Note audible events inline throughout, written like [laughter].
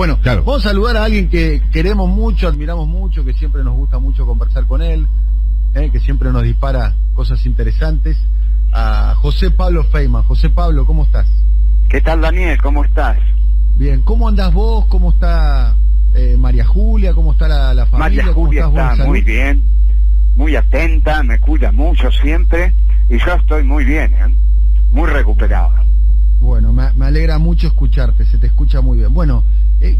Bueno, vamos a saludar a alguien que queremos mucho, admiramos mucho, que siempre nos gusta mucho conversar con él, eh, que siempre nos dispara cosas interesantes, a José Pablo Feynman. José Pablo, ¿cómo estás? ¿Qué tal, Daniel? ¿Cómo estás? Bien, ¿cómo andas vos? ¿Cómo está eh, María Julia? ¿Cómo está la, familia? María Julia está muy bien, muy atenta, me cuida mucho siempre y yo estoy muy bien, ¿eh? muy recuperado. Bueno, me, alegra mucho escucharte, se te escucha muy bien. Bueno, eh,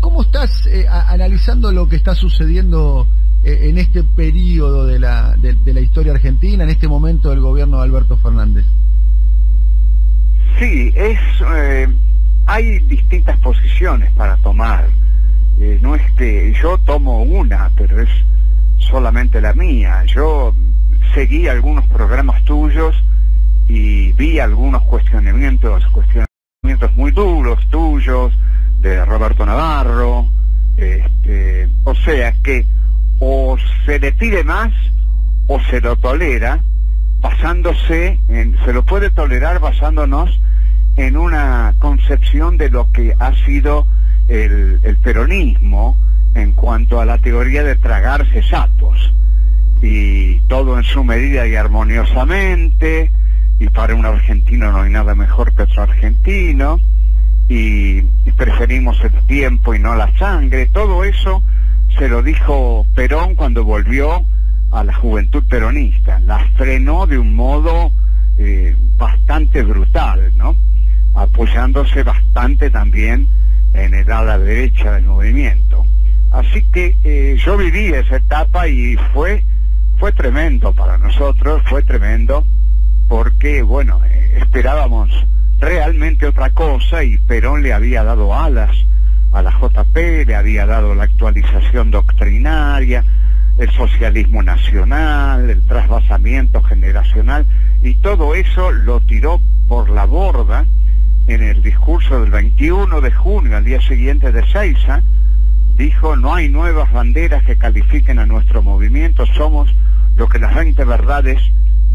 ¿cómo estás eh, analizando lo que está sucediendo en este periodo de la, de, la historia argentina, en este momento del gobierno de Alberto Fernández? Sí, es, hay distintas posiciones para tomar. no es que yo tomo una, pero es solamente la mía. Yo seguí algunos programas tuyos y vi algunos cuestionamientos, cuestionamientos muy duros tuyos, de Roberto Navarro, este, o sea que o se le pide más o se lo tolera basándose en, se lo puede tolerar basándonos en una concepción de lo que ha sido el, el peronismo en cuanto a la teoría de tragarse sapos. Y todo en su medida y armoniosamente, y para un argentino no hay nada mejor que otro argentino, y, preferimos el tiempo y no la sangre, todo eso se lo dijo Perón cuando volvió a la juventud peronista, la frenó de un modo eh, bastante brutal, ¿no? apoyándose bastante también en el ala derecha del movimiento. Así que eh, yo viví esa etapa y fue fue tremendo para nosotros, fue tremendo porque, bueno, eh, esperábamos realmente otra cosa y Perón le había dado alas a la JP, le había dado la actualización doctrinaria, el socialismo nacional, el trasvasamiento generacional, y todo eso lo tiró por la borda en el discurso del 21 de junio, al día siguiente de Seiza, dijo, no hay nuevas banderas que califiquen a nuestro movimiento, somos lo que las 20 verdades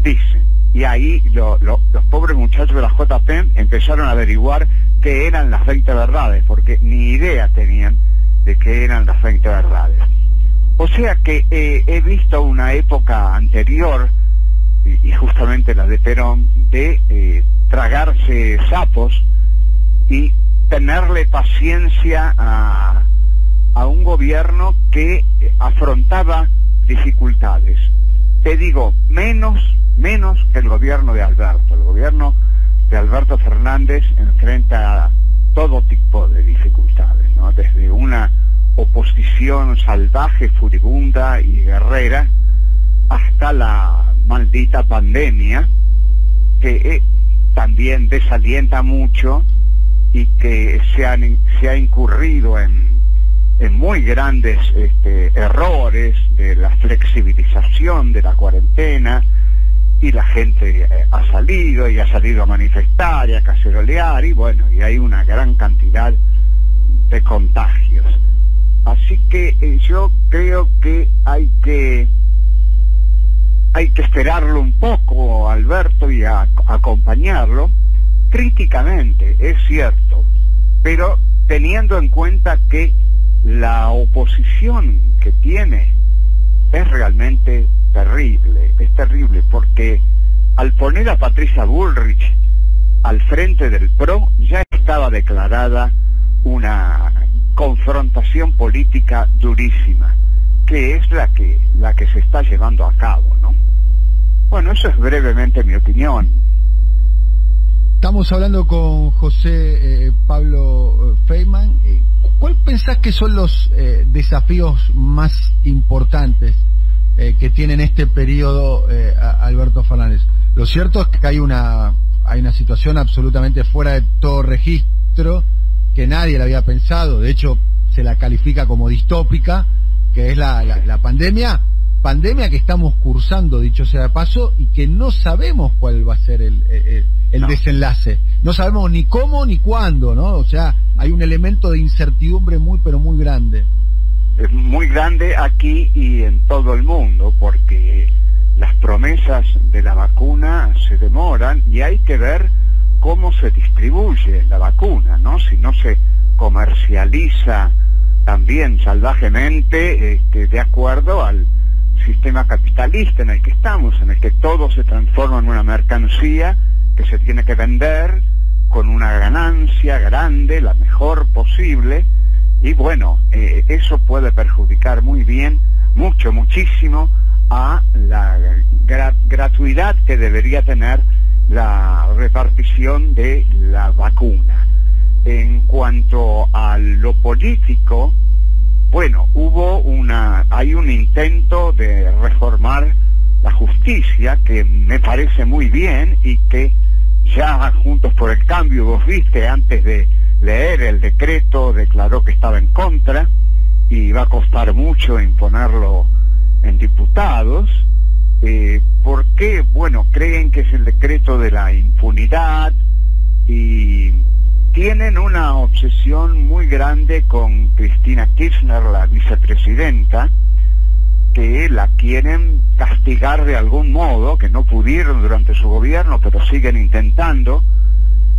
dicen. Y ahí los pobres muchachos de la JP empezaron a averiguar qué eran las 20 verdades, porque ni idea tenían de qué eran las 20 verdades. O sea que eh, he visto una época anterior, y, justamente la de Perón, de eh, tragarse sapos y tenerle paciencia a, a un gobierno que afrontaba dificultades te digo, menos, menos que el gobierno de Alberto. El gobierno de Alberto Fernández enfrenta todo tipo de dificultades, ¿no? Desde una oposición salvaje, furibunda y guerrera, hasta la maldita pandemia, que eh, también desalienta mucho y que se, se ha incurrido en en muy grandes este, errores de la flexibilización de la cuarentena y la gente eh, ha salido y ha salido a manifestar y a cacerolear y bueno, y hay una gran cantidad de contagios. Así que eh, yo creo que hay que hay que esperarlo un poco, Alberto, y acompañarlo críticamente, es cierto, pero teniendo en cuenta que la oposición que tiene es realmente terrible, es terrible, porque al poner a Patricia Bullrich al frente del PRO ya estaba declarada una confrontación política durísima, que es la que, la que se está llevando a cabo, ¿no? Bueno, eso es brevemente mi opinión. Estamos hablando con José eh, Pablo eh, Feynman. Eh, ¿Cuál pensás que son los desafíos más importantes que tiene en este periodo Alberto Fernández? Lo cierto es que hay una, hay una situación absolutamente fuera de todo registro que nadie la había pensado. De hecho, se la califica como distópica, que es la, la pandemia pandemia que estamos cursando, dicho sea de paso, y que no sabemos cuál va a ser el, el, desenlace. No sabemos ni cómo ni cuándo, ¿no? O sea, hay un elemento de incertidumbre muy, pero muy grande. Es muy grande aquí y en todo el mundo, porque las promesas de la vacuna se demoran y hay que ver cómo se distribuye la vacuna, ¿no? Si no se comercializa también salvajemente este, de acuerdo al sistema capitalista en el que estamos, en el que todo se transforma en una mercancía que se tiene que vender con una ganancia grande, la mejor posible, y bueno, eh, eso puede perjudicar muy bien, mucho, muchísimo, a la gratuidad que debería tener la repartición de la vacuna. En cuanto a lo político, bueno, hubo una, hay un intento de reformar la justicia que me parece muy bien y que ya Juntos por el Cambio, vos viste, antes de leer el decreto, declaró que estaba en contra y va a costar mucho imponerlo en diputados. Eh, ¿Por qué? Bueno, creen que es el decreto de la impunidad y tienen una obsesión muy grande con Cristina Kirchner, la vicepresidenta, que la quieren castigar de algún modo, que no pudieron durante su gobierno, pero siguen intentando.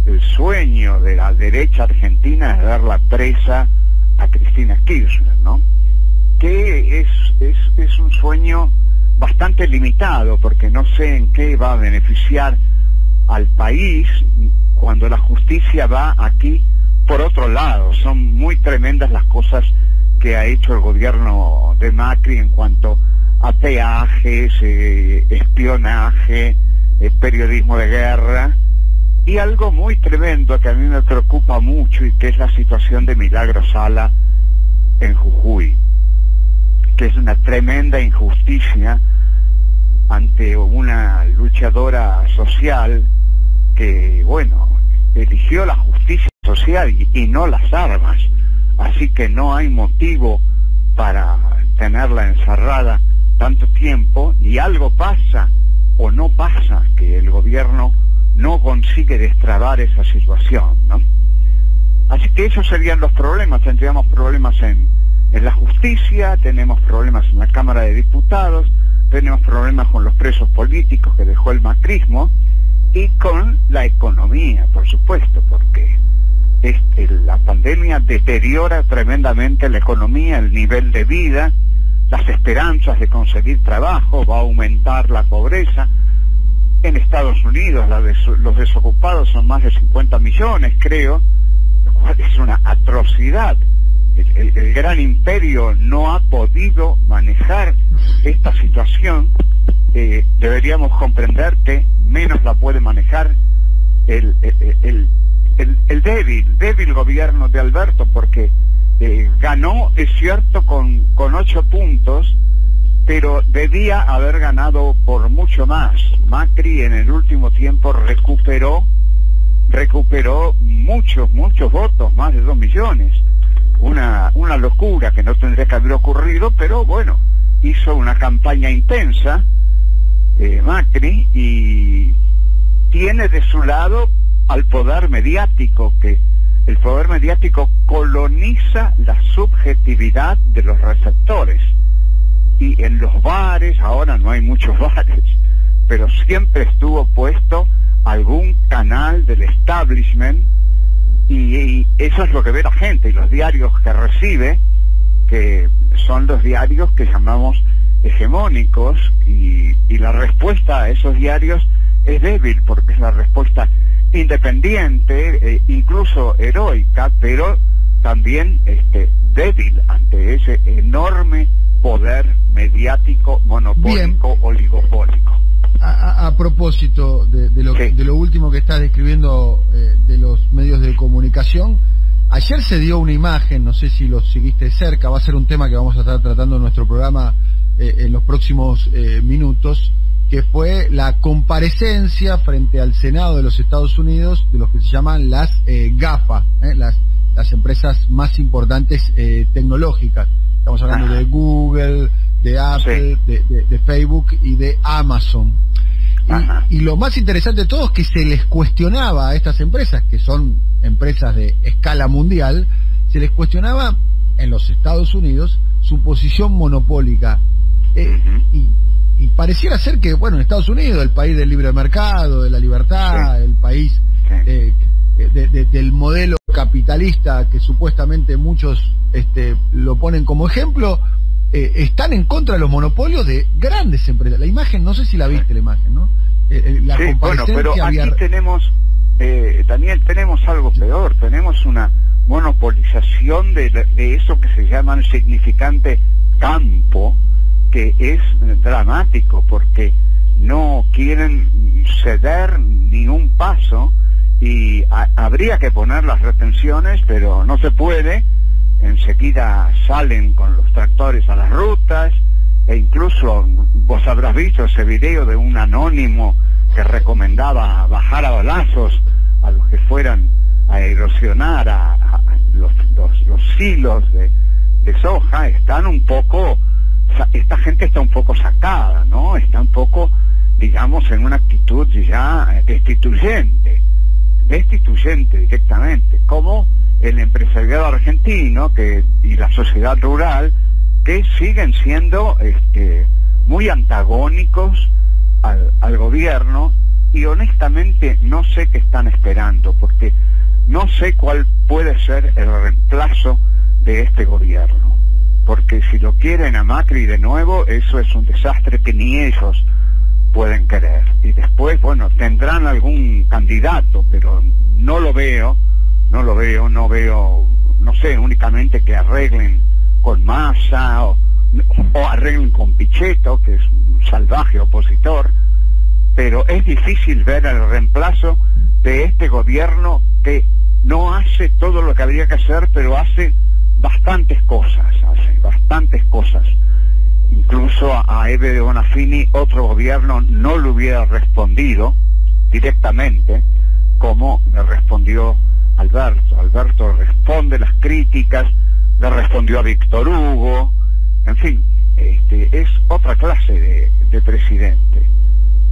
El sueño de la derecha argentina es dar la presa a Cristina Kirchner, ¿no? Que es, es, es un sueño bastante limitado, porque no sé en qué va a beneficiar al país cuando la justicia va aquí por otro lado. Son muy tremendas las cosas que ha hecho el gobierno de Macri en cuanto a peajes, eh, espionaje, eh, periodismo de guerra y algo muy tremendo que a mí me preocupa mucho y que es la situación de Milagro Sala en Jujuy, que es una tremenda injusticia ante una luchadora social que, bueno, eligió la justicia social y no las armas así que no hay motivo para tenerla encerrada tanto tiempo y algo pasa o no pasa que el gobierno no consigue destrabar esa situación, ¿no? Así que esos serían los problemas, tendríamos problemas en, en la justicia, tenemos problemas en la Cámara de Diputados, tenemos problemas con los presos políticos que dejó el macrismo y con la economía, por supuesto, porque este, la pandemia deteriora tremendamente la economía, el nivel de vida, las esperanzas de conseguir trabajo, va a aumentar la pobreza. En Estados Unidos los desocupados son más de 50 millones, creo, lo cual es una atrocidad. El, gran imperio no ha podido manejar esta situación. Eh, deberíamos comprender que menos la puede manejar el, el el, débil, débil gobierno de Alberto, porque eh, ganó, es cierto, con, con ocho puntos, pero debía haber ganado por mucho más. Macri en el último tiempo recuperó, recuperó muchos, muchos votos, más de dos millones. Una, una locura que no tendría que haber ocurrido, pero bueno, hizo una campaña intensa, eh, Macri, y tiene de su lado al poder mediático, que el poder mediático coloniza la subjetividad de los receptores. Y en los bares, ahora no hay muchos [laughs] bares, pero siempre estuvo puesto algún canal del establishment y, eso es lo que ve la gente y los diarios que recibe, que son los diarios que llamamos hegemónicos y, y la respuesta a esos diarios es débil porque es la respuesta independiente, eh, incluso heroica, pero también este, débil ante ese enorme poder mediático, monopólico, oligopólico. A, propósito de, lo, de, lo, último que estás describiendo eh, de los medios de comunicación, ayer se dio una imagen, no sé si lo seguiste cerca, va a ser un tema que vamos a estar tratando en nuestro programa eh, en los próximos minutos, que fue la comparecencia frente al Senado de los Estados Unidos de los que se llaman las eh, GAFA, eh, las, las empresas más importantes eh, tecnológicas. Estamos hablando de Google, de Apple, de, Facebook y de Amazon. Y, y, lo más interesante de todo es que se les cuestionaba a estas empresas, que son empresas de escala mundial, se les cuestionaba en los Estados Unidos su posición monopólica. Y, y pareciera ser que, bueno, en Estados Unidos, el país del libre mercado, de la libertad, el país del modelo capitalista, que supuestamente muchos este, lo ponen como ejemplo, eh, están en contra de los monopolios de grandes empresas. La imagen, no sé si la viste la imagen, ¿no? Eh, la sí, bueno, pero aquí tenemos, Daniel, tenemos algo peor, tenemos una monopolización de, de eso que se llama el significante campo, es dramático, porque no quieren ceder ni un paso y habría que poner las retenciones, pero no se puede. Enseguida salen con los tractores a las rutas e incluso vos habrás visto ese video de un anónimo que recomendaba bajar a balazos a los que fueran a erosionar a, los, los, hilos de, de soja. Están un poco, esta gente está un poco sacada, ¿no? Está un poco digamos, en una actitud ya destituyente, destituyente directamente, como el empresariado argentino y la sociedad rural, que siguen siendo este, muy antagónicos al gobierno y honestamente no sé qué están esperando, porque no sé cuál puede ser el reemplazo de este gobierno. Porque si lo quieren a Macri de nuevo, eso es un desastre que ni ellos pueden querer. Y después, bueno, tendrán algún candidato, pero no lo veo, no lo veo, no veo, no sé, únicamente que arreglen con Massa o, arreglen con Pichetto, que es un salvaje opositor, pero es difícil ver el reemplazo de este gobierno que no hace todo lo que habría que hacer, pero hace bastantes cosas, bastantes cosas incluso a Eve de Bonafini otro gobierno no le hubiera respondido directamente como le respondió Alberto. Alberto responde las críticas, le respondió a Víctor Hugo, en fin, este, es otra clase de, presidente.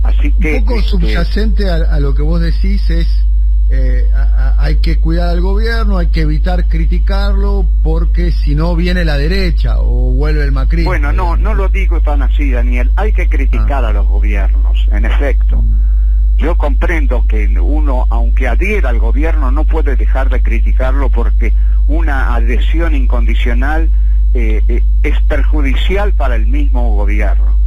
Así que, Un poco este, subyacente a, lo que vos decís es eh, hay que cuidar al gobierno, hay que evitar criticarlo, porque si no viene la derecha o vuelve el Macri. Bueno, no, no lo digo tan así, Daniel. Hay que criticar ah. a los gobiernos, en efecto. Mm. Yo comprendo que uno, aunque adhiera al gobierno, no puede dejar de criticarlo porque una adhesión incondicional eh, eh, es perjudicial para el mismo gobierno.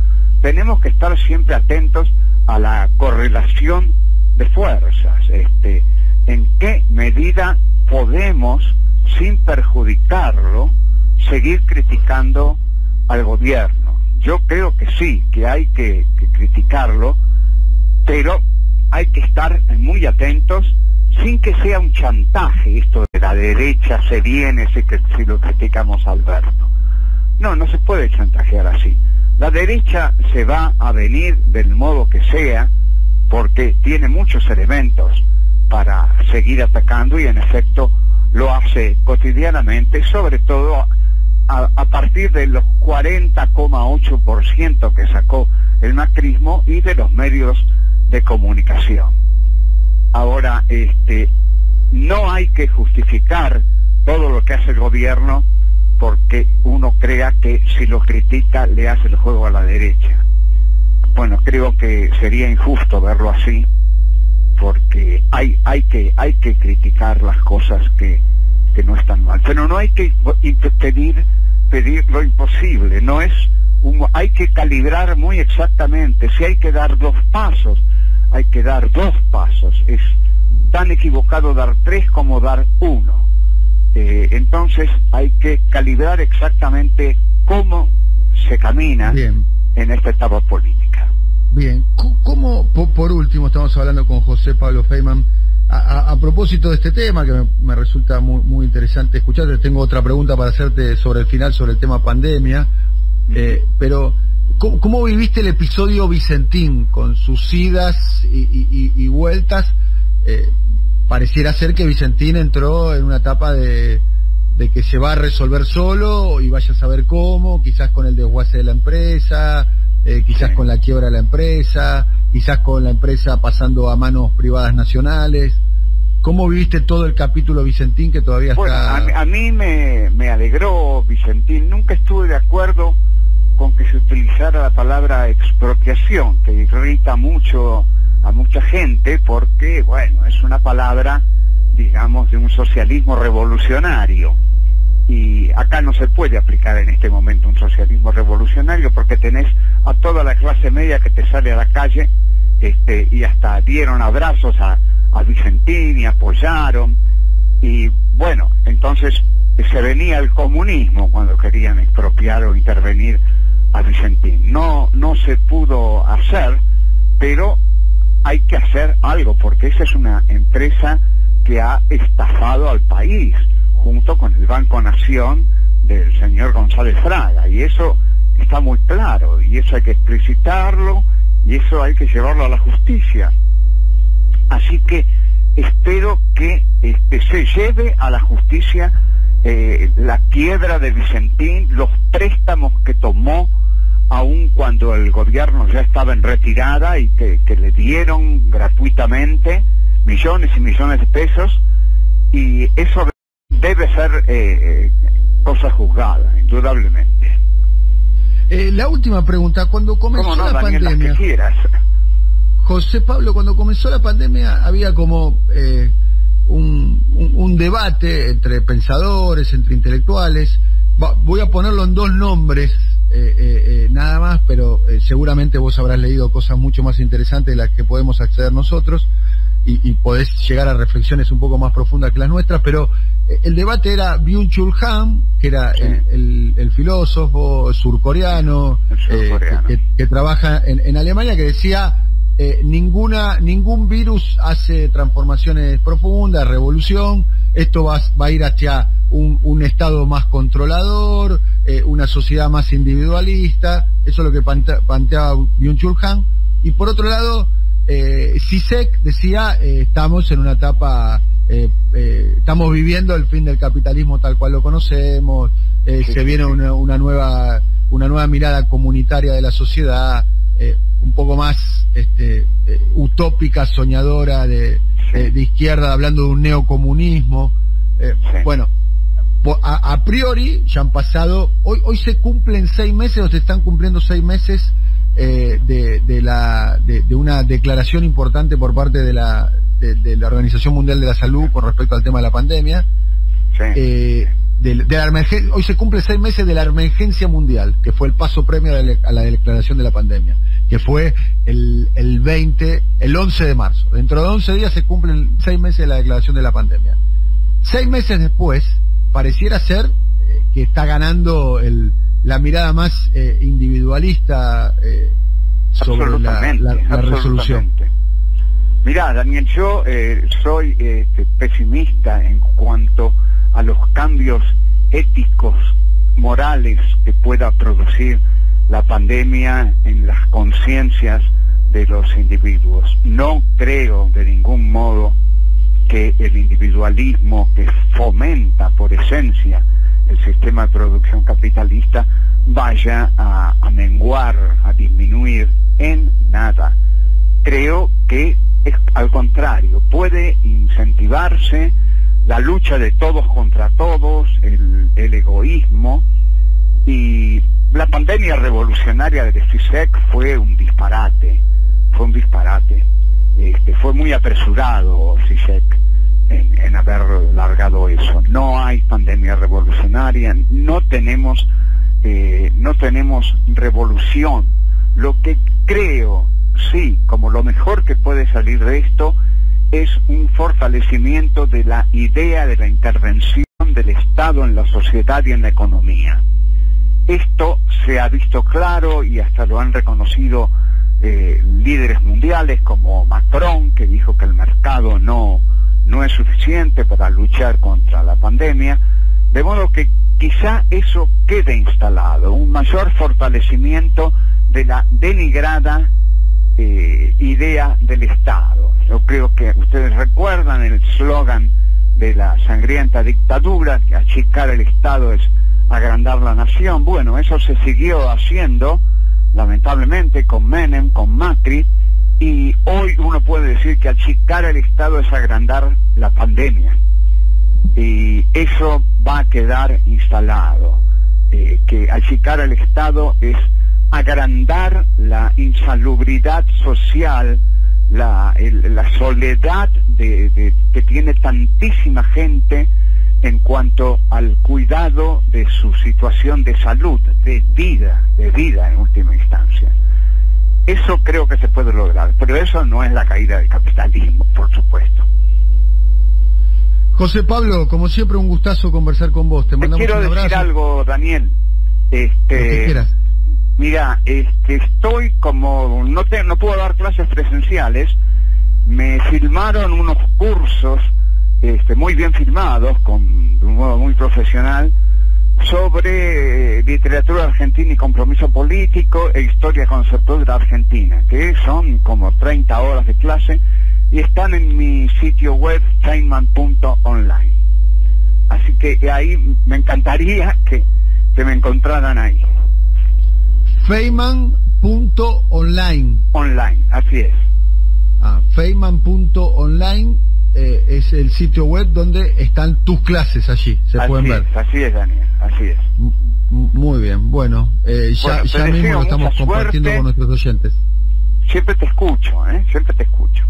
Tenemos que estar siempre atentos a la correlación de fuerzas, este, en qué medida podemos, sin perjudicarlo, seguir criticando al gobierno. Yo creo que sí, que hay que, criticarlo, pero hay que estar muy atentos sin que sea un chantaje esto de la derecha se viene si, si lo criticamos a Alberto. No, no se puede chantajear así. La derecha se va a venir del modo que sea, porque tiene muchos elementos para seguir atacando y en efecto lo hace cotidianamente, sobre todo a, partir de los 40,8% que sacó el macrismo y de los medios de comunicación. Ahora, este, no hay que justificar todo lo que hace el gobierno porque uno crea que si lo critica le hace el juego a la derecha. Bueno, creo que sería injusto verlo así, porque hay, hay, que, hay que criticar las cosas que, que no están mal. Pero no hay que pedir, pedir lo imposible, no es un, hay que calibrar muy exactamente. Si hay que dar dos pasos, hay que dar dos pasos. Es tan equivocado dar tres como dar uno. Eh, entonces hay que calibrar exactamente cómo se camina en esta etapa política. Bien, ¿cómo, por último, estamos hablando con José Pablo Feynman, a, propósito de este tema, que me, resulta muy, muy, interesante escucharte, tengo otra pregunta para hacerte sobre el final, sobre el tema pandemia, eh, pero ¿cómo, viviste el episodio Vicentín con sus idas y, vueltas? Eh, pareciera ser que Vicentín entró en una etapa de, de que se va a resolver solo y vaya a saber cómo, quizás con el desguace de la empresa, eh, quizás con la quiebra de la empresa, quizás con la empresa pasando a manos privadas nacionales. ¿Cómo viviste todo el capítulo Vicentín que todavía está...? A, a mí me, me alegró Vicentín, nunca estuve de acuerdo con que se utilizara la palabra expropiación, que irrita mucho a mucha gente porque, bueno, es una palabra digamos, de un socialismo revolucionario. Y acá no se puede aplicar en este momento un socialismo revolucionario porque tenés a toda la clase media que te sale a la calle este, y hasta dieron abrazos a, a Vicentín y apoyaron. Y bueno, entonces se venía el comunismo cuando querían expropiar o intervenir a Vicentín. No, no se pudo hacer, pero hay que hacer algo, porque esa es una empresa que ha estafado al país, junto con el Banco Nación del señor González Fraga, y eso está muy claro, y eso hay que explicitarlo, y eso hay que llevarlo a la justicia. Así que espero que este, se lleve a la justicia eh, la quiebra de Vicentín, los préstamos que tomó aun cuando el gobierno ya estaba en retirada y que, le dieron gratuitamente millones y millones de pesos y eso debe ser eh, eh, cosa juzgada, indudablemente. la última pregunta, cuando comenzó la pandemia, José Pablo, cuando comenzó la pandemia había como un, debate entre pensadores, entre intelectuales. voy a ponerlo en dos nombres eh, eh, eh, nada más, pero seguramente vos habrás leído cosas mucho más interesantes de las que podemos acceder nosotros y, podés llegar a reflexiones un poco más profundas que las nuestras, pero el debate era Byung-Chul Han, que era el, filósofo surcoreano, que, trabaja en Alemania, que decía eh, ninguna, ningún virus hace transformaciones profundas, revolución, esto va, a ir hacia un, estado más controlador, eh, una sociedad más individualista, eso es lo que planteaba Byung-Chul Han, y por otro lado, eh, Sisek decía, eh, estamos en una etapa, estamos viviendo el fin del capitalismo tal cual lo conocemos, se viene una, una, nueva, una nueva mirada comunitaria de la sociedad, un poco más este, eh, utópica, soñadora de, izquierda, hablando de un neocomunismo. Eh, bueno, a, priori ya han pasado, hoy, hoy se cumplen seis meses o se están cumpliendo seis meses eh, de, la, de, una declaración importante por parte de la, de, la Organización Mundial de la Salud con respecto al tema de la pandemia. De, la hoy se cumple seis meses de la emergencia mundial, que fue el paso premio a la declaración de la pandemia que fue el, el 20, el 11 de marzo. Dentro de 11 días se cumplen seis meses de la declaración de la pandemia. Seis meses después, pareciera ser eh, que está ganando el, la mirada más eh, individualista eh, sobre la, la, resolución. Mirá, Daniel, yo soy este, pesimista en cuanto a los cambios éticos, morales que pueda producir la pandemia en las conciencias de los individuos. No creo de ningún modo que el individualismo que fomenta por esencia el sistema de producción capitalista vaya a, menguar, a disminuir en nada. Creo que es al contrario, puede incentivarse la lucha de todos contra todos, el, egoísmo y la pandemia revolucionaria de CISEC fue un disparate, fue un disparate. Este, fue muy apresurado CISEC en, haber largado eso. No hay pandemia revolucionaria, no tenemos, eh, no tenemos revolución. Lo que creo, sí, como lo mejor que puede salir de esto, es un fortalecimiento de la idea de la intervención del Estado en la sociedad y en la economía. Esto se ha visto claro y hasta lo han reconocido eh, líderes mundiales como Macron, que dijo que el mercado no, no es suficiente para luchar contra la pandemia, de modo que quizá eso quede instalado, un mayor fortalecimiento de la denigrada eh, idea del Estado. Yo creo que ustedes recuerdan el slogan de la sangrienta dictadura, que achicar el Estado es agrandar la nación. Bueno, eso se siguió haciendo, lamentablemente, con Menem, con Macri, y hoy uno puede decir que achicar el Estado es agrandar la pandemia. Y eso va a quedar instalado, eh, que achicar el Estado es agrandar la insalubridad social, la, soledad que tiene tantísima gente en cuanto al cuidado de su situación de salud, de vida, de vida en última instancia. Eso creo que se puede lograr, pero eso no es la caída del capitalismo, por supuesto. José Pablo, como siempre un gustazo conversar con vos. Te mandamos quiero decir algo, Daniel. Este, Mira, este, estoy como no te, no puedo dar clases presenciales. Me filmaron unos cursos este, muy bien filmados, con de un modo muy profesional, sobre eh, literatura argentina y compromiso político e historia conceptual de la Argentina, que son como 30 horas de clase y están en mi sitio web feynman.online. Así que ahí me encantaría que, que me encontraran ahí. Feynman.online. Online, así es. Ah, Feynman.online eh, es el sitio web donde están tus clases allí, se pueden ver. así es, Daniel, así es. muy bien, bueno, eh, ya, ya mismo lo estamos compartiendo con nuestros oyentes. Siempre te escucho, ¿eh? Siempre te escucho.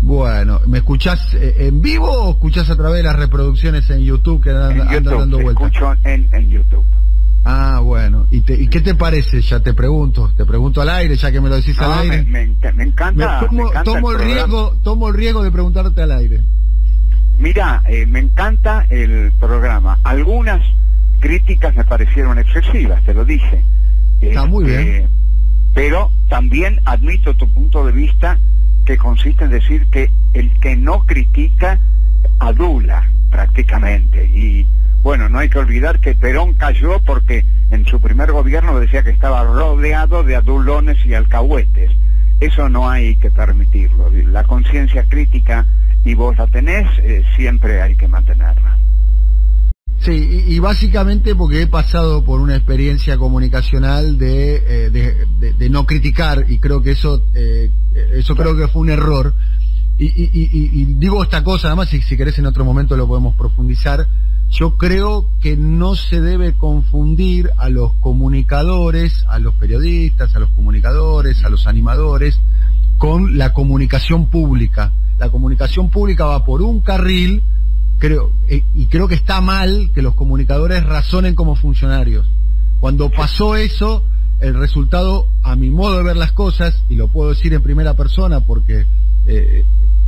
Bueno, ¿me escuchás eh, en vivo o escuchás a través de las reproducciones en YouTube que andan, dando vueltas? escucho en, en YouTube. Ah, bueno. ¿Y, ¿Y qué te parece? Ya te pregunto. Te pregunto al aire, ya que me lo decís al aire. Me, encanta. tomo, el, riesgo, tomo el riesgo de preguntarte al aire. Mira, eh, me encanta el programa. Algunas críticas me parecieron excesivas, te lo dije. Está muy bien. Este, pero también admito tu punto de vista que consiste en decir que el que no critica adula prácticamente y bueno, no hay que olvidar que Perón cayó porque en su primer gobierno decía que estaba rodeado de adulones y alcahuetes. Eso no hay que permitirlo. La conciencia crítica, y vos la tenés, eh, siempre hay que mantenerla. Sí, y, básicamente porque he pasado por una experiencia comunicacional de, eh, no criticar, y creo que eso, eh, eso creo que fue un error. Y, digo esta cosa, además, si, si querés en otro momento lo podemos profundizar, yo creo que no se debe confundir a los comunicadores, a los periodistas, a los comunicadores, a los animadores, con la comunicación pública. La comunicación pública va por un carril, creo, eh, y creo que está mal que los comunicadores razonen como funcionarios. Cuando pasó eso, el resultado, a mi modo de ver las cosas, y lo puedo decir en primera persona porque eh,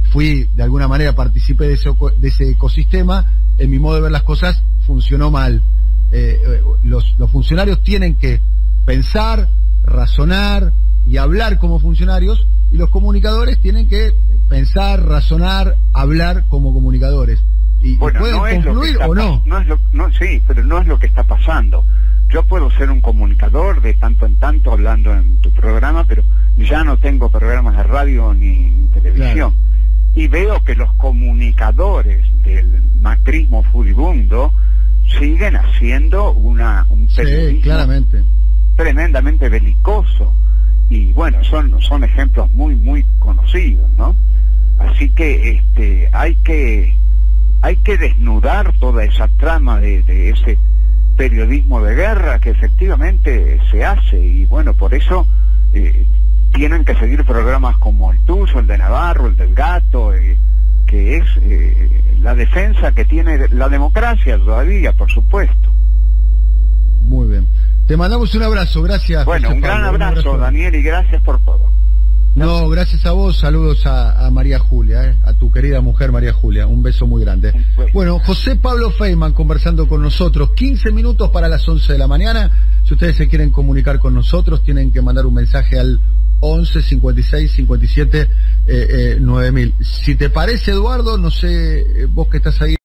fui de alguna manera, participé de ese ecosistema, en mi modo de ver las cosas, funcionó mal. Eh, eh, los, funcionarios tienen que pensar, razonar y hablar como funcionarios, y los comunicadores tienen que pensar, razonar, hablar como comunicadores. Y, bueno, pueden concluir o no. No es lo, no, sí, pero no es lo que está pasando. Yo puedo ser un comunicador de tanto en tanto hablando en tu programa, pero ya no tengo programas de radio ni, televisión y veo que los comunicadores del macrismo furibundo siguen haciendo una, un periodismo tremendamente belicoso. Y bueno, son, son ejemplos muy, muy conocidos, ¿no? Así que este, hay que hay que desnudar toda esa trama de, ese periodismo de guerra que efectivamente se hace y bueno, por eso eh, tienen que seguir programas como el tuyo, el de Navarro, el del gato, eh, que es eh, la defensa que tiene la democracia todavía, por supuesto. Muy bien. Te mandamos un abrazo, gracias. Bueno, un gran abrazo, Daniel, y gracias por todo. No, gracias a vos, saludos a, María Julia, eh, a tu querida mujer María Julia, un beso muy grande. Bueno, José Pablo Feynman conversando con nosotros, 15 minutos para las 11 de la mañana. Si ustedes se quieren comunicar con nosotros, tienen que mandar un mensaje al 11 56 57 eh, 9000. Si te parece, Eduardo, no sé, eh, vos que estás ahí.